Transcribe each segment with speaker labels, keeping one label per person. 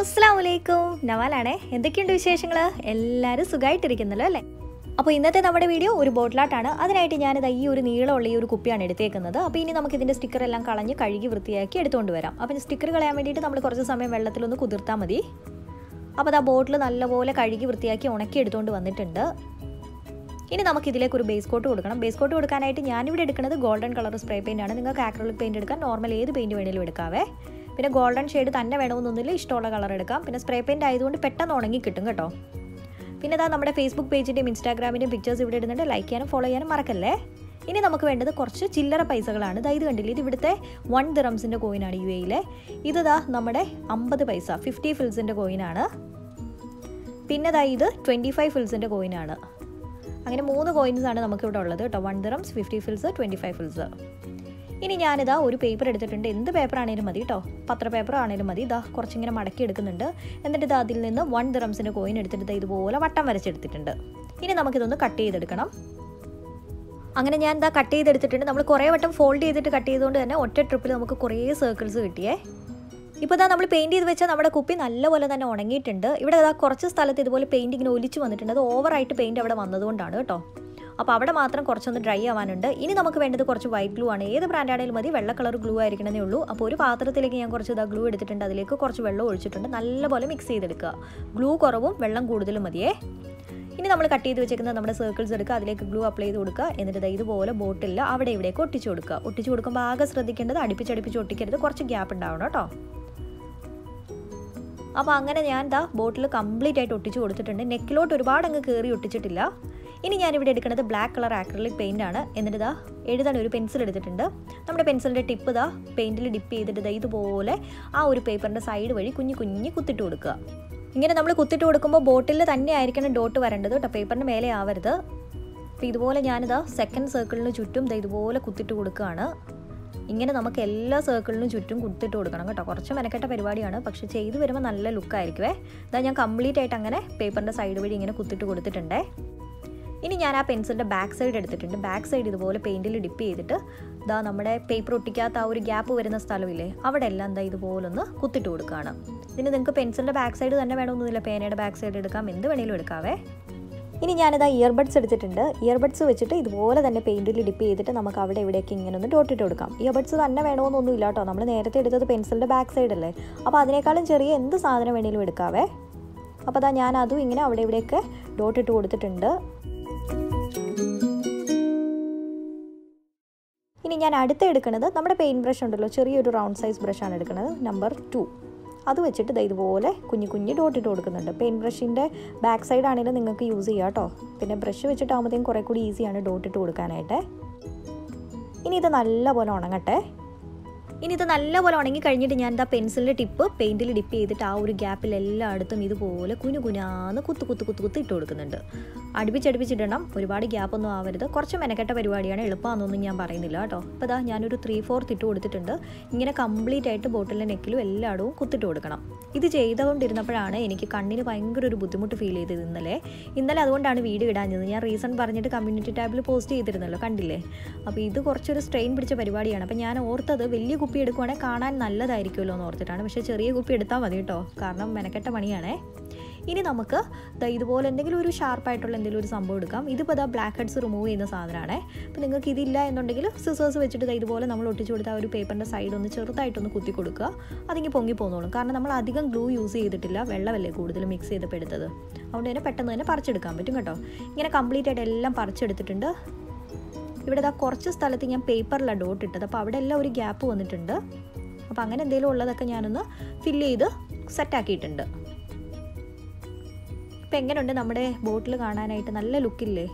Speaker 1: അലൈക്കും നവാലാണേ എന്തൊക്കെയുണ്ട് വിശേഷങ്ങൾ എല്ലാവരും സുഖമായിട്ടിരിക്കുന്നല്ലോ അല്ലേ? അപ്പോൾ ഇന്നത്തെ നമ്മുടെ വീഡിയോ ഒരു ബോട്ടിലാട്ടാണ്. അതിനായിട്ട് ഞാനിത് ഈ ഒരു നീളമുള്ള ഈ ഒരു കുപ്പിയാണ് എടുത്തേക്കുന്നത്. അപ്പോൾ ഇനി നമുക്ക് ഇതിന്റെ സ്റ്റിക്കർ എല്ലാം കളഞ്ഞ് കഴുകി വൃത്തിയാക്കി എടുത്തുകൊണ്ട് വരാം. അപ്പോൾ സ്റ്റിക്കർ കളയാൻ വേണ്ടിയിട്ട് നമ്മൾ കുറച്ച് സമയം വെള്ളത്തിലൊന്ന് കുതിർത്താൽ മതി. അപ്പോൾ ആ ബോട്ടിൽ നല്ലപോലെ കഴുകി വൃത്തിയാക്കി ഉണക്കി എടുത്തുകൊണ്ട് വന്നിട്ടുണ്ട്. ഇനി നമുക്ക് ഇതിലേക്ക് ഒരു ബേസ് കോട്ട് കൊടുക്കണം. ബേസ് കോട്ട് കൊടുക്കാനായിട്ട് ഞാനിവിടെ എടുക്കുന്നത് ഗോൾഡൻ കളർ സ്പ്രേ പെയിന്റ് ആണ്. നിങ്ങൾക്ക് ആക്രോളിക് പെയിന്റ് എടുക്കാൻ നോർമൽ ഏത് പെയിന്റ് വേണേലും എടുക്കാവേ. പിന്നെ ഗോൾഡൻ ഷെയ്ഡ് തന്നെ വേണമെന്നൊന്നുമില്ല ഇഷ്ടമുള്ള കളർ എടുക്കാം. പിന്നെ സ്പ്രേ പെയിന്റ് ആയതുകൊണ്ട് പെട്ടെന്ന് ഉണങ്ങി കിട്ടും കേട്ടോ. പിന്നെ ഇതാ നമ്മുടെ ഫേസ്ബുക്ക് പേജിന്റെയും ഇൻസ്റ്റാഗ്രാമിന്റെയും പിക്ചേഴ്സ് ഇവിടെ ഇടുന്നുണ്ട്. ലൈക്ക് ചെയ്യാനും ഫോളോ ചെയ്യാനും മറക്കല്ലേ? ഇനി നമുക്ക് വേണ്ടത് കുറച്ച് ചില്ലറ പൈസകളാണ്. ഇതാ ഇത് കണ്ടില്ലേ? ഇത് ഇവിടുത്തെ വൺ ദിറംസിന്റെ കോയിനാണ് യു എയിലെ ഇത് ദാ നമ്മുടെ അമ്പത് പൈസ ഫിഫ്റ്റി ഫിൽസിന്റെ കോയിനാണ് പിന്നെ ദാ ഇത് ട്വന്റി ഫൈവ് ഫിൽസിന്റെ കോയിനാണ് അങ്ങനെ മൂന്ന് കോയിൻസാണ് നമുക്കിവിടെ ഉള്ളത് കേട്ടോ. One dirhams fifty fils twenty five fils ഇനി ഞാനിതാ ഒരു പേപ്പർ എടുത്തിട്ടുണ്ട്. എന്ത് പേപ്പർ ആണേലും മതി കേട്ടോ പത്ര പേപ്പർ ആണേലും മതി. ഇതാ കുറച്ചിങ്ങനെ മടക്കി എടുക്കുന്നുണ്ട്. എന്നിട്ട് ഇത് അതിൽ നിന്ന് വൺ ദിറംസിന്റെ കോയിൻ എടുത്തിട്ട് ഇതുപോലെ വട്ടം വരച്ചെടുത്തിട്ടുണ്ട്. ഇനി നമുക്കിതൊന്ന് കട്ട് ചെയ്തെടുക്കണം. അങ്ങനെ ഞാൻ ഇതാ കട്ട് ചെയ്തെടുത്തിട്ടുണ്ട്. നമ്മൾ കുറേ വട്ടം ഫോൾഡ് ചെയ്തിട്ട് കട്ട് ചെയ്തുകൊണ്ട് തന്നെ ഒറ്റ ട്രിപ്പിൽ നമുക്ക് കുറേ സർക്കിൾസ് കിട്ടിയേ. ഇപ്പോൾ ഇതാ നമ്മൾ പെയിന്റ് ചെയ്ത് വെച്ചാൽ നമ്മുടെ കുപ്പി നല്ലപോലെ തന്നെ ഉണങ്ങിയിട്ടുണ്ട്. ഇവിടെ ഇതാ കുറച്ച് സ്ഥലത്ത് ഇതുപോലെ പെയിന്റ് ഇങ്ങനെ ഒലിച്ച് വന്നിട്ടുണ്ട്. അത് ഓവറായിട്ട് പെയിന്റ് അവിടെ വന്നതുകൊണ്ടാണ് കേട്ടോ അപ്പോൾ അവിടെ മാത്രം കുറച്ചൊന്ന് ഡ്രൈ ആവാനുണ്ട്. ഇനി നമുക്ക് വേണ്ടത് കുറച്ച് വൈറ്റ് ഗ്ലൂ ആണ്. ഏത് ബ്രാൻഡ് ആണെങ്കിലും മതി. വെള്ള കളർ ഗ്ലൂ ആയിരിക്കണമെന്നേ ഉള്ളൂ. അപ്പോൾ ഒരു പാത്രത്തിലേക്ക് ഞാൻ കുറച്ച് ഇതാ ഗ്ലൂ എടുത്തിട്ടുണ്ട്. അതിലേക്ക് കുറച്ച് വെള്ളം ഒഴിച്ചിട്ടുണ്ട്. നല്ലപോലെ മിക്സ് ചെയ്തെടുക്കുക. ഗ്ലൂ കുറവും വെള്ളം കൂടുതലും മതിയേ. ഇനി നമ്മൾ കട്ട് ചെയ്ത് വെച്ചേക്കുന്ന നമ്മുടെ സർക്കിൾസ് എടുക്കുക. അതിലേക്ക് ഗ്ലൂ അപ്ലൈ ചെയ്ത് കൊടുക്കുക. എന്നിട്ട് ഇതുപോലെ ബോട്ടിൽ അവിടെ ഇവിടേക്ക് ഒട്ടിച്ചു കൊടുക്കുക. ഒട്ടിച്ചു കൊടുക്കുമ്പോൾ ആകെ ശ്രദ്ധിക്കേണ്ടത് അടുപ്പിച്ചടുപ്പിച്ച് ഒട്ടിക്കരുത്. കുറച്ച് ഗ്യാപ്പ് ഉണ്ടാവണം കേട്ടോ. അപ്പോൾ അങ്ങനെ ഞാൻ ദാ ബോട്ടിൽ കംപ്ലീറ്റ് ആയിട്ട് ഒട്ടിച്ച് കൊടുത്തിട്ടുണ്ട്. നെക്കിലോട്ട് ഒരുപാട് അങ്ങ് കയറി ഒട്ടിച്ചിട്ടില്ല. ഇനി ഞാനിവിടെ എടുക്കുന്നത് ബ്ലാക്ക് കളർ ആക്രലിക് പെയിന്റ് ആണ്. എന്നിട്ട് ഇതാ എഴുതാൻ ഒരു പെൻസിൽ എടുത്തിട്ടുണ്ട്. നമ്മുടെ പെൻസിലിന്റെ ടിപ്പ് ഇതാ പെയിന്റിൽ ഡിപ്പ് ചെയ്തിട്ട് ഇതാ ഇതുപോലെ ആ ഒരു പേപ്പറിന്റെ സൈഡ് വഴി കുഞ്ഞു കുഞ്ഞു കുത്തിട്ട് കൊടുക്കുക. ഇങ്ങനെ നമ്മൾ കുത്തിട്ട് കൊടുക്കുമ്പോൾ ബോട്ടിൽ തന്നെ ആയിരിക്കണം ഡോട്ട് വരേണ്ടത് കേട്ടോ. പേപ്പറിന് മേലെ ആവരുത്. അപ്പോൾ ഇതുപോലെ ഞാനിതാ സെക്കൻഡ് സർക്കിളിന് ചുറ്റും ഇതാ ഇതുപോലെ കുത്തിട്ട് കൊടുക്കുകയാണ്. ഇങ്ങനെ നമുക്ക് എല്ലാ സർക്കിളിനും ചുറ്റും കുത്തിട്ട് കൊടുക്കണം കേട്ടോ. കുറച്ച് മെനക്കെട്ട പരിപാടിയാണ്. പക്ഷെ ചെയ്തു വരുമ്പോൾ നല്ല ലുക്കായിരിക്കുമേ ഇതാ ഞാൻ കംപ്ലീറ്റ് ആയിട്ട് അങ്ങനെ പേപ്പറിന്റെ സൈഡ് വഴി ഇങ്ങനെ കുത്തിട്ട് കൊടുത്തിട്ടുണ്ടേ. ഇനി ഞാൻ ആ പെൻസിലിന്റെ ബാക്ക് സൈഡ് എടുത്തിട്ടുണ്ട്. ബാക്ക് സൈഡ് ഇതുപോലെ പെയിന്റിൽ ഡിപ്പ് ചെയ്തിട്ട് ഇതാ നമ്മുടെ പേപ്പർ ഒട്ടിക്കാത്ത ആ ഒരു ഗ്യാപ്പ് വരുന്ന സ്ഥലമില്ലേ അവിടെ എല്ലാം എന്താ ഇതുപോലൊന്ന് കുത്തിട്ട് കൊടുക്കുകയാണ്. ഇതിന് നിങ്ങൾക്ക് പെൻസിലിന്റെ ബാക്ക് സൈഡ് തന്നെ വേണമെന്നൊന്നുമില്ല. പേനയുടെ ബാക്ക് സൈഡ് എടുക്കാം. എന്ത് വേണേലും എടുക്കാവേ. ഇനി ഞാനിതാ ഇയർബഡ്സ് എടുത്തിട്ടുണ്ട്. ഇയർബഡ്സ് വെച്ചിട്ട് ഇതുപോലെ തന്നെ പെയിന്റിൽ ഡിപ്പ് ചെയ്തിട്ട് നമുക്ക് അവിടെ എവിടെയൊക്കെ ഇങ്ങനെ ഒന്ന് ഡോട്ടിട്ട് കൊടുക്കാം. ഇയർബഡ്സ് തന്നെ വേണമെന്നൊന്നും ഇല്ല കേട്ടോ. നമ്മൾ നേരത്തെ എടുത്തത് പെൻസിലിന്റെ ബാക്ക് സൈഡ് അല്ലേ? അപ്പോൾ അതിനേക്കാളും ചെറിയ എന്ത് സാധനം വേണേലും എടുക്കാവേ. അപ്പോൾ അതാ ഞാൻ അതും ഇങ്ങനെ അവിടെ ഇവിടെയൊക്കെ ഡോട്ടിട്ട് കൊടുത്തിട്ടുണ്ട്. ഇനി ഞാൻ അടുത്ത് എടുക്കുന്നത് നമ്മുടെ പെയിന്റ് ബ്രഷ് ഉണ്ടല്ലോ ചെറിയൊരു റൗണ്ട് സൈസ് ബ്രഷാണ് എടുക്കുന്നത് നമ്പർ ടു അത് വെച്ചിട്ട് ദാ ഇതുപോലെ കുഞ്ഞു കുഞ്ഞു ഡോട്ടിട്ട് കൊടുക്കുന്നുണ്ട്. പെയിന്റ് ബ്രഷിന്റെ ബാക്ക് സൈഡ് ആണെങ്കിലും നിങ്ങൾക്ക് യൂസ് ചെയ്യാം കേട്ടോ പിന്നെ ബ്രഷ് വെച്ചിട്ടാകുമ്പോഴത്തേക്കും കുറേ കൂടി ഈസിയാണ് ഡോട്ടിട്ട് കൊടുക്കാനായിട്ട്. ഇനി ഇത് നല്ലപോലെ ഉണങ്ങട്ടെ. ഇനി ഇത് നല്ലപോലെ ഉണങ്ങി കഴിഞ്ഞിട്ട് ഞാൻ എന്താ പെൻസിലിന്റെ ടിപ്പ് പെയിന്റിൽ ഡിപ്പ് ചെയ്തിട്ട് ആ ഒരു ഗ്യാപ്പിൽ എല്ലായിടത്തും ഇതുപോലെ കുഞ്ഞു കുഞ്ഞാന്ന് കുത്തു കുത്തു കുത്തു കുത്ത് ഇട്ട് കൊടുക്കുന്നുണ്ട്. അടുപ്പിച്ചടുപ്പിച്ചിടണം. ഒരുപാട് ഗ്യാപ്പൊന്നും ആവരുത്. കുറച്ച് മെനക്കെട്ട പരിപാടിയാണ് എളുപ്പമാണെന്നൊന്നും ഞാൻ പറയുന്നില്ല കേട്ടോ. അപ്പോൾ ഇതാ ഞാനൊരു ത്രീ ഫോർത്ത് ഇട്ട് കൊടുത്തിട്ടുണ്ട്. ഇങ്ങനെ കംപ്ലീറ്റ് ആയിട്ട് ബോട്ടിലിന്റെ നെക്കിലും എല്ലായിടവും കുത്തിട്ട് കൊടുക്കണം. ഇത് ചെയ്തുകൊണ്ടിരുന്നപ്പോഴാണ് എനിക്ക് കണ്ണിന് ഭയങ്കര ഒരു ബുദ്ധിമുട്ട് ഫീൽ ചെയ്തത് ഇന്നലെ. ഇന്നലെ അതുകൊണ്ടാണ് വീഡിയോ ഇടാഞ്ഞത്. ഞാൻ റീസൺ പറഞ്ഞിട്ട് കമ്മ്യൂണിറ്റി ടാബിൽ പോസ്റ്റ് ചെയ്തിരുന്നല്ലോ കണ്ടില്ലേ? അപ്പോൾ ഇത് കുറച്ചൊരു സ്ട്രെയിൻ പിടിച്ച പരിപാടിയാണ്. അപ്പോൾ ഞാൻ ഓർത്തത് വലിയ കുപ്പി എടുക്കുവാണെങ്കിൽ കാണാൻ നല്ലതായിരിക്കുമല്ലോ എന്ന് ഓർത്തിട്ടാണ്. പക്ഷേ ചെറിയ കുപ്പി എടുത്താൽ മതി കേട്ടോ. കാരണം മെനക്കെട്ട പണിയാണേ. ഇനി നമുക്ക് ഇതുപോലെ എന്തെങ്കിലും ഒരു ഷാർപ്പായിട്ടുള്ള എന്തെങ്കിലും ഒരു സംഭവം എടുക്കാം. ഇതിപ്പോൾ ഇതാ ബ്ലാക്ക് ഹെഡ്സ് റിമൂവ് ചെയ്യുന്ന സാധനമാണ് അപ്പോൾ നിങ്ങൾക്ക് ഇതില്ല എന്നുണ്ടെങ്കിൽ സിസേഴ്സ് വെച്ചിട്ട് ഇതുപോലെ നമ്മൾ ഒട്ടിച്ചു കൊടുത്ത ഒരു പേപ്പറിന്റെ സൈഡ് ഒന്ന് ചെറുതായിട്ടൊന്ന് കുത്തി കൊടുക്കുക. അതിങ്ങനെ പൊങ്ങി പോന്നോളും. കാരണം നമ്മൾ അധികം ഗ്ലൂ യൂസ് ചെയ്തിട്ടില്ല. വെള്ളമല്ലേ കൂടുതൽ മിക്സ് ചെയ്തപ്പോൾ എടുത്തത്. അതുകൊണ്ട് തന്നെ പെട്ടെന്ന് തന്നെ പറിച്ചെടുക്കാൻ പറ്റും കേട്ടോ. ഇങ്ങനെ കംപ്ലീറ്റ് ആയിട്ട് എല്ലാം പറിച്ചെടുത്തിട്ടുണ്ട്. ഇവിടെ ഇതാ കുറച്ച് സ്ഥലത്ത് ഞാൻ പേപ്പറിലാണ് ഡോട്ട് ഇട്ടത്. അപ്പോൾ അവിടെ എല്ലാം ഒരു ഗ്യാപ്പ് വന്നിട്ടുണ്ട്. അപ്പോൾ അങ്ങനെ എന്തെങ്കിലും ഉള്ളതൊക്കെ ഞാനൊന്ന് ഫില്ല് ചെയ്ത് സെറ്റാക്കിയിട്ടുണ്ട് ഇപ്പം എങ്ങനെയുണ്ട് നമ്മുടെ ബോട്ടിൽ കാണാനായിട്ട്? നല്ല ലുക്കില്ലേ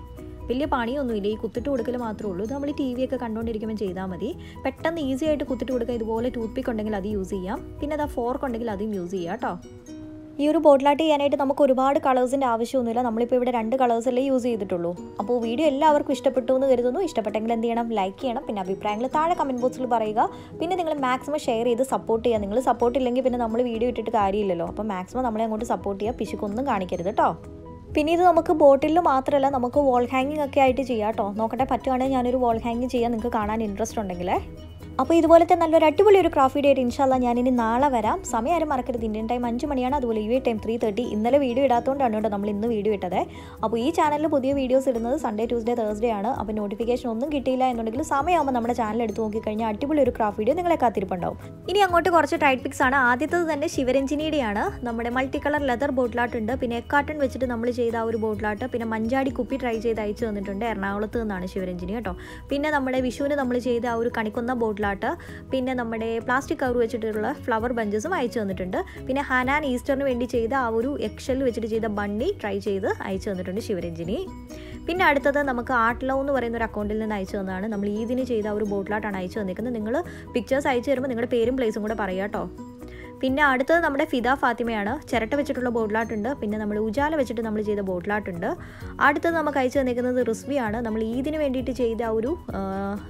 Speaker 1: വലിയ പണിയൊന്നുമില്ല. ഈ കുത്തിട്ട് കൊടുക്കൽ മാത്രമേ ഉള്ളൂ. ഇത് നമ്മൾ ടി വി ഒക്കെ കണ്ടുകൊണ്ടിരിക്കുമ്പോൾ ചെയ്താൽ മതി. പെട്ടെന്ന് ഈസി ആയിട്ട് കുത്തിട്ട് കൊടുക്കുക ഇതുപോലെ ടൂത്ത് പിക്ക് ഉണ്ടെങ്കിൽ അത് യൂസ് ചെയ്യാം. പിന്നെ അതാ ഫോർക്ക് ഉണ്ടെങ്കിൽ അതും യൂസ് ചെയ്യാം കേട്ടോ. ഈ ഒരു ബോട്ടിലാട്ട് ചെയ്യാനായിട്ട് നമുക്ക് ഒരുപാട് കളേഴ്സിന്റെ ആവശ്യമൊന്നുമില്ല. നമ്മളിപ്പോൾ ഇവിടെ രണ്ട് കളേഴ്സല്ലേ യൂസ് ചെയ്തിട്ടുള്ളൂ. അപ്പോൾ വീഡിയോ എല്ലാവർക്കും ഇഷ്ടപ്പെട്ടു എന്ന് കരുതുന്നു. ഇഷ്ടപ്പെട്ടെങ്കിൽ എന്ത് ചെയ്യണം? ലൈക്ക് ചെയ്യണം. പിന്നെ അഭിപ്രായങ്ങൾ താഴെ കമന്റ് ബോക്സിൽ പറയുക. പിന്നെ നിങ്ങൾ മാക്സിമം ഷെയർ ചെയ്ത് സപ്പോർട്ട് ചെയ്യുക. നിങ്ങൾ സപ്പോർട്ട് ഇല്ലെങ്കിൽ പിന്നെ നമ്മൾ വീഡിയോ ഇട്ടിട്ട് കാര്യമില്ലല്ലോ. അപ്പോൾ മാക്സിമം നമ്മളെ അങ്ങോട്ട് സപ്പോർട്ട് ചെയ്യുക. പിശുക്കൊന്നും കാണിക്കരുത് കേട്ടോ. പിന്നെ ഇത് നമുക്ക് ബോട്ടിൽ മാത്രമല്ല നമുക്ക് വാൾ ഹാങ്ങിങ് ഒക്കെ ആയിട്ട് ചെയ്യാം കേട്ടോ. നോക്കട്ടെ പറ്റുവാണെങ്കിൽ ഞാനൊരു വാൾ ഹാങ്ങിങ് ചെയ്യാൻ നിങ്ങൾക്ക് കാണാൻ ഇൻട്രസ്റ്റ് ഉണ്ടെങ്കിലേ അപ്പോൾ ഇതുപോലത്തെ നല്ലൊരു അടിപൊളി ഒരു ക്രാഫി ആയിട്ട് ഇൻഷാല്ല ഞാനിനി നാളെ വരാം. സമയം ആരും മറക്കരുത്. ഇന്ത്യൻ ടൈം അഞ്ച് മണിയാണ്. അതുപോലെ U A time three thirty ഇന്നലെ വീഡിയോ ഇടാത്തതുകൊണ്ടാണ് കേട്ടോ നമ്മൾ ഇന്ന് വീഡിയോ ഇട്ടത്. അപ്പോൾ ഈ ചാനലിൽ പുതിയ വീഡിയോസ് ഇടുന്നത് സൺഡേ ട്യൂസ്ഡേ തേഴ്സ്ഡേ ആണ്. അപ്പോൾ നോട്ടിഫിക്കേഷൻ ഒന്നും കിട്ടിയില്ല എന്നുണ്ടെങ്കിൽ സമയമാകുമ്പോൾ നമ്മുടെ ചാനൽ എടുത്ത് നോക്കിക്കഴിഞ്ഞാൽ അടിപൊളി ഒരു ക്രാഫ് വീഡിയോ നിങ്ങളെ കാത്തിരിപ്പുണ്ടാവും. ഇനി അങ്ങോട്ട് കുറച്ച് ടൈറ്റ് പിക്സ് ആണ്. ആദ്യത്തത് തന്നെ ശിവരഞ്ജിനിയുടെയാണ് നമ്മുടെ മൾട്ടി കളർ ലെതർ ബോട്ടിലാട്ട് ഉണ്ട്. പിന്നെ എക്കാട്ടൺ വെച്ചിട്ട് നമ്മൾ ചെയ്ത ആ ഒരു ബോട്ടിലാട്ട് പിന്നെ മഞ്ചാടി കുപ്പി ട്രൈ ചെയ്ത് അയച്ചു തന്നിട്ടുണ്ട്. എറണാകുളത്ത് നിന്നാണ് ശിവരഞ്ജിനി കേട്ടോ. പിന്നെ നമ്മുടെ വിഷുവിന് നമ്മൾ ചെയ്ത ആ ഒരു കണിക്കുന്ന കണിക്കൊന്ന ബോട്ടിലാട്ട് പിന്നെ നമ്മുടെ പ്ലാസ്റ്റിക് കവർ വെച്ചിട്ടുള്ള ഫ്ലവർ ബഞ്ചസും അയച്ചു തന്നിട്ടുണ്ട്. പിന്നെ ഹനാൻ ഈസ്റ്ററിന് വേണ്ടി ചെയ്ത ആ ഒരു എക്ഷൽ വെച്ചിട്ട് ചെയ്ത ബണ്ണി ട്രൈ ചെയ്ത് അയച്ചു തന്നിട്ടുണ്ട് ശിവരഞ്ജിനി. പിന്നെ അടുത്തത് നമുക്ക് ആർട്ട് ലവ് എന്ന് പറയുന്ന ഒരു അക്കൗണ്ടിൽ നിന്ന് അയച്ചു തന്നതാണ്. നമ്മൾ ഈദിന് ചെയ്ത ഒരു ബോട്ടിലാട്ടാണ് അയച്ചു തന്നിരിക്കുന്നത്. നിങ്ങൾ പിക്ചേഴ്സ് അയച്ചു തരുമ്പോൾ നിങ്ങളുടെ പേരും പ്ലേസും കൂടെ പറയാം കേട്ടോ. പിന്നെ അടുത്തത് നമ്മുടെ ഫിദ ഫാത്തിമയാണ്. ചിരട്ട വെച്ചിട്ടുള്ള ബോട്ടിലാട്ടുണ്ട്. പിന്നെ നമ്മൾ ഉജാല വെച്ചിട്ട് നമ്മൾ ചെയ്ത ബോട്ടിലാട്ടുണ്ട്. അടുത്തത് നമുക്ക് അയച്ചു തന്നിരിക്കുന്നത് റിസ്വിയാണ്. നമ്മൾ ഈദിന് വേണ്ടിയിട്ട് ചെയ്ത ഒരു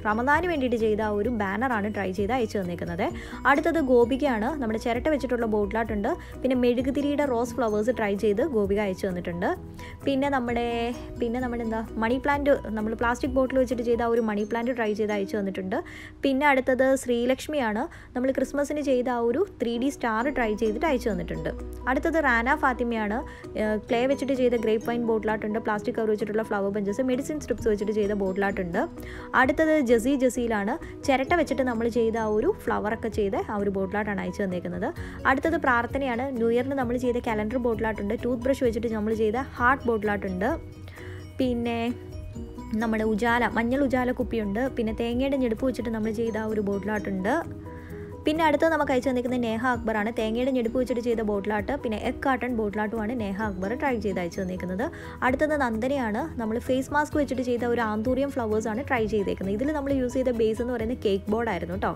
Speaker 1: റമദാന് വേണ്ടിയിട്ട് ചെയ്ത ഒരു ബാനറാണ് ട്രൈ ചെയ്ത് അയച്ചു തന്നിരിക്കുന്നത്. അടുത്തത് ഗോപികയാണ്. നമ്മുടെ ചിരട്ട വെച്ചിട്ടുള്ള ബോട്ടിലാട്ടുണ്ട്. പിന്നെ മെഴുകുതിരിയുടെ റോസ് ഫ്ലവേഴ്സ് ട്രൈ ചെയ്ത് ഗോപിക അയച്ചു തന്നിട്ടുണ്ട്. പിന്നെ നമ്മുടെ പിന്നെ നമ്മുടെ എന്താ മണി പ്ലാന്റ് നമ്മൾ പ്ലാസ്റ്റിക് ബോട്ടിൽ വെച്ചിട്ട് ചെയ്ത ഒരു മണി പ്ലാന്റ് ട്രൈ ചെയ്ത് അയച്ചു തന്നിട്ടുണ്ട്. പിന്നെ അടുത്തത് ശ്രീലക്ഷ്മിയാണ്. നമ്മൾ ക്രിസ്മസിന് ചെയ്ത ആ ഒരു ത്രീ ഡി സ്റ്റാർ ട്രൈ ചെയ്തിട്ട് അയച്ചു തന്നിട്ടുണ്ട്. അടുത്തത് റാന ഫാത്തിമയാണ്. ക്ലേ വെച്ചിട്ട് ചെയ്ത ഗ്രേപ്പ് വൈൻ ബോട്ടിലാട്ടുണ്ട്. പ്ലാസ്റ്റിക് കവർ വെച്ചിട്ടുള്ള ഫ്ലവർ ബഞ്ചസ് മെഡിസിൻ സ്ട്രിപ്സ് വെച്ചിട്ട് ചെയ്ത ബോട്ടിലാട്ടുണ്ട്. അടുത്തത് ജസി ജസിയിലാണ് ചിരട്ട വെച്ചിട്ട് നമ്മൾ ചെയ്ത ആ ഒരു ഫ്ലവറൊക്കെ ചെയ്ത് ആ ഒരു ബോട്ടിലാട്ടാണ് അയച്ചു തന്നേക്കുന്നത്. അടുത്തത് പ്രാർത്ഥനയാണ്. ന്യൂ ഇയറിന് നമ്മൾ ചെയ്ത കലണ്ടർ ബോട്ടിലാട്ടുണ്ട് ടൂത്ത് ബ്രഷ് വെച്ചിട്ട് നമ്മൾ ചെയ്ത ഹാർട്ട് ബോട്ടിലാട്ടുണ്ട് പിന്നെ നമ്മുടെ ഉജാല മഞ്ഞൾ ഉജാല കുപ്പിയുണ്ട്. പിന്നെ തേങ്ങയുടെ ഞെടുപ്പ് വെച്ചിട്ട് നമ്മൾ ചെയ്ത ആ ഒരു ബോട്ടിലാട്ടുണ്ട് പിന്നെ അടുത്ത് നമുക്ക് അയച്ചു തന്നിരിക്കുന്നത് നേഹ അക്ബറാണ്. തേങ്ങയുടെ ഞെടുപ്പ് വെച്ചിട്ട് ചെയ്ത ബോട്ടിലാട്ട് പിന്നെ എഗ് കാട്ടൺ ബോട്ടിലാട്ടുമാണ് നേഹ അക്ബർ ട്രൈ ചെയ്ത് അയച്ചു തന്നിരിക്കുന്നത്. അടുത്തത് നന്ദനയാണ്. നമ്മൾ ഫേസ് മാസ്ക് വെച്ചിട്ട് ചെയ്ത ഒരു ആന്തൂറിയം ഫ്ലവേഴ്സാണ് ട്രൈ ചെയ്തേക്കുന്നത്. ഇതിൽ നമ്മൾ യൂസ് ചെയ്ത ബേസ് എന്ന് പറയുന്നത് കേക്ക് ബോർഡായിരുന്നു കേട്ടോ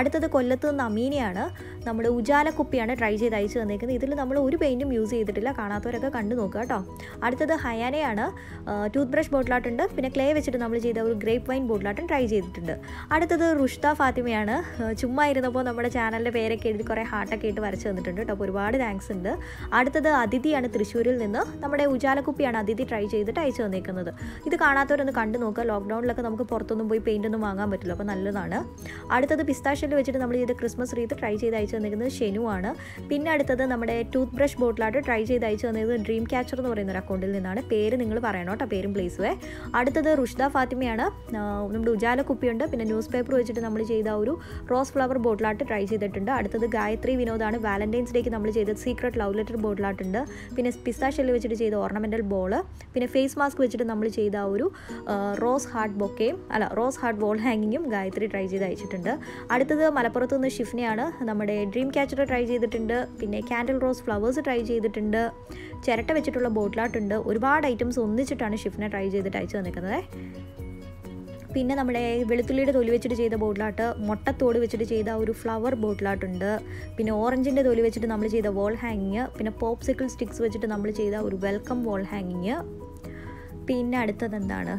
Speaker 1: അടുത്തത് കൊല്ലത്ത് നിന്ന് അമീനയാണ്. നമ്മുടെ ഉജാല കുപ്പിയാണ് ട്രൈ ചെയ്ത് അയച്ചു തന്നിരിക്കുന്നത്. ഇതിൽ നമ്മൾ ഒരു പെയിന്റും യൂസ് ചെയ്തിട്ടില്ല. കാണാത്തവരൊക്കെ കണ്ടു നോക്കുക കേട്ടോ അടുത്തത് ഹയാനയാണ്. Tooth brush ബോട്ടിലാട്ടുണ്ട്. പിന്നെ ക്ലേ വെച്ചിട്ട് നമ്മൾ ചെയ്ത ഒരു ഗ്രേപ്പ് വൈൻ ബോട്ടിലാട്ടും ട്രൈ ചെയ്തിട്ടുണ്ട്. അടുത്തത് റുഷ്ത ഫാത്തിമയാണ്. ചുമ്മാ ഇരുന്നപ്പോൾ നമ്മുടെ ചാനലിന്റെ പേരൊക്കെ എഴുതി കുറേ ഹാർട്ടൊക്കെ ഇട്ട് വരച്ച് തന്നിട്ടുണ്ട് കേട്ടോ. അപ്പോൾ ഒരുപാട് താങ്ക്സ് ഉണ്ട്. അടുത്തത് അതിഥിയാണ് തൃശ്ശൂരിൽ നിന്ന്. നമ്മുടെ ഉജാലക്കുപ്പിയാണ് അതിഥി ട്രൈ ചെയ്തിട്ട് അയച്ചു തന്നേക്കുന്നത്. ഇത് കാണാത്തവരൊന്ന് കണ്ടു നോക്കുക. ലോക്ക്ഡൗണിലൊക്കെ നമുക്ക് പുറത്തൊന്നും പോയി പെയിന്റ് ഒന്നും വാങ്ങാൻ പറ്റില്ല. അപ്പോൾ നല്ലതാണ്. അടുത്തത് പിസ്താഷ്യൽ വെച്ചിട്ട് നമ്മൾ ചെയ്ത ക്രിസ്മസ് റീത്ത് ട്രൈ ചെയ്ത് അയച്ചു തന്നിരിക്കുന്നത് ഷെനുവാണ് പിന്നെ അടുത്തത് നമ്മുടെ ടൂത്ത് ബ്രഷ് ബോട്ടിലായിട്ട് ട്രൈ ചെയ്ത് അയച്ചു തന്നത് ഡ്രീം ക്യാച്ചർ എന്ന് പറയുന്ന ഒരു അക്കൗണ്ടിൽ നിന്നാണ്. പേര് നിങ്ങൾ പറയണം കേട്ടോ. പേരും പ്ലേസുവേ അടുത്തത് റുഷ്ദ ഫാത്തിമയാണ്. നമ്മുടെ ഉജാല കുപ്പിയുണ്ട് പിന്നെ ന്യൂസ് പേപ്പർ വെച്ചിട്ട് നമ്മൾ ചെയ്ത ഒരു റോസ് ഫ്ലവർ ബോട്ടിലായിട്ട് ട്രൈ ചെയ്തിട്ടുണ്ട്. അടുത്തത് ഗായത്രി വിനോദാണ്. വാലന്റൈൻസ് ഡേക്ക് നമ്മൾ ചെയ്തത് സീക്രട്ട് ലവ് ലെറ്റർ ബോട്ടിലായിട്ടുണ്ട്. പിന്നെ പിസ്താ ഷെല്ല് വെച്ചിട്ട് ചെയ്ത ഓർണമെന്റൽ ബോൾ പിന്നെ ഫേസ് മാസ്ക് വെച്ചിട്ട് നമ്മൾ ചെയ്ത ഒരു റോസ് ഹാർട്ട് ബൊക്കയും അല്ല റോസ് ഹാർട്ട് വോൾ ഹാങ്ങിങ്ങും ഗായത്രി ട്രൈ ചെയ്ത് അയച്ചിട്ടുണ്ട്. അടുത്തത് മലപ്പുറത്ത് നിന്ന് ഷിഫ്നയാണ്. നമ്മുടെ ഡ്രീം ക്യാച്ചർ ട്രൈ ചെയ്തിട്ടുണ്ട്. പിന്നെ കാൻഡിൽ റോസ് ഫ്ലവേഴ്സ് ട്രൈ ചെയ്തിട്ടുണ്ട്. ചിരട്ട വെച്ചിട്ടുള്ള ബോട്ടിലാട്ടുണ്ട് ഒരുപാട് ഐറ്റംസ് ഒന്നിച്ചിട്ടാണ് ഷിഫ്നെ ട്രൈ ചെയ്തിട്ട് അയച്ചു തന്നിരിക്കുന്നത്. പിന്നെ നമ്മുടെ വെളുത്തുള്ളിയുടെ തൊലി വെച്ചിട്ട് ചെയ്ത ബോട്ടിലാട്ട് മുട്ടത്തോട് വെച്ചിട്ട് ചെയ്ത ഒരു ഫ്ലവർ ബോട്ടിലാട്ടുണ്ട്. പിന്നെ ഓറഞ്ചിന്റെ തൊലി വെച്ചിട്ട് നമ്മൾ ചെയ്ത വോൾ ഹാങ്ങിങ് പിന്നെ പോപ്സിക്കിൾ സ്റ്റിക്സ് വെച്ചിട്ട് നമ്മൾ ചെയ്ത ഒരു വെൽക്കം വോൾ ഹാങ്ങിങ് പിന്നെ അടുത്തത് എന്താണ്?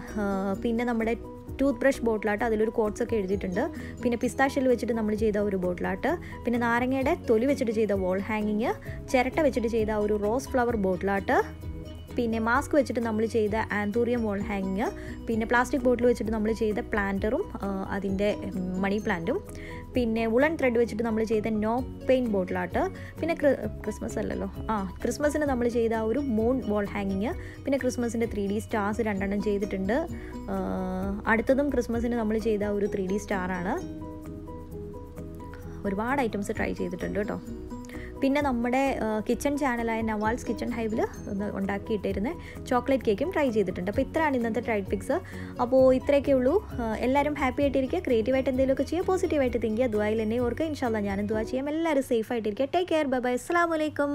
Speaker 1: പിന്നെ നമ്മുടെ ടൂത്ത് ബ്രഷ് ബോട്ടിലാട്ട് അതിലൊരു കോട്ട്സ് ഒക്കെ എഴുതിയിട്ടുണ്ട്. പിന്നെ പിസ്താഷ്യൽ വെച്ചിട്ട് നമ്മൾ ചെയ്ത ഒരു ബോട്ടിലാട്ട്. പിന്നെ നാരങ്ങയുടെ തൊലി വെച്ചിട്ട് ചെയ്ത വോൾ ഹാങ്ങിങ് ചിരട്ട വെച്ചിട്ട് ചെയ്ത ഒരു റോസ് ഫ്ലവർ ബോട്ടിലാട്ട്. പിന്നെ മാസ്ക് വെച്ചിട്ട് നമ്മൾ ചെയ്ത ആന്തൂറിയം വോൾ ഹാങ്ങിങ് പിന്നെ പ്ലാസ്റ്റിക് ബോട്ടിൽ വെച്ചിട്ട് നമ്മൾ ചെയ്ത പ്ലാന്ററും അതിന്റെ മണി പ്ലാന്റും പിന്നെ വുളൻ ത്രെഡ് വെച്ചിട്ട് നമ്മൾ ചെയ്ത നോ പെയിൻ ബോട്ടിലാട്ട് പിന്നെ ക്രിസ്മസ് അല്ലല്ലോ. ആ ക്രിസ്മസിന് നമ്മൾ ചെയ്ത ആ ഒരു മൂൺ വോൾ ഹാങ്ങിങ് പിന്നെ ക്രിസ്മസിന്റെ ത്രീ ഡി സ്റ്റാർസ് രണ്ടെണ്ണം ചെയ്തിട്ടുണ്ട്. അടുത്തതും ക്രിസ്മസിന് നമ്മൾ ചെയ്ത ഒരു ത്രീ ഡി സ്റ്റാറാണ് ഒരുപാട് ഐറ്റംസ് ട്രൈ ചെയ്തിട്ടുണ്ട് കേട്ടോ. പിന്നെ നമ്മുടെ കിച്ചൺ ചാനലായ നവാൾസ് കിച്ചൺ ഹൈവിൽ ഒന്ന് ഉണ്ടാക്കിയിട്ടിരുന്ന ചോക്ലേറ്റ് കേക്കും ട്രൈ ചെയ്തിട്ടുണ്ട്. അപ്പോൾ ഇത്രയാണ് ഇന്നത്തെ ട്രൈഡ് പിക്സ് അപ്പോൾ ഇത്രയൊക്കെ ഉള്ളൂ. എല്ലാവരും ഹാപ്പി ആയിട്ടിരിക്കുക. ക്രിയേറ്റീവായിട്ട് എന്തെങ്കിലുമൊക്കെ ചെയ്യുക പോസിറ്റീവായിട്ട് തിങ്കിയ ദുബായിൽ എന്നെ ഓർക്കുക. ഇൻഷാല്ല ഞാനും ദുബായ് ചെയ്യാം. എല്ലാവരും സേഫ് ആയിട്ടിരിക്കുക. ടേക്ക് കെയർ ബൈ ബൈ അസ്സാം വലൈക്കും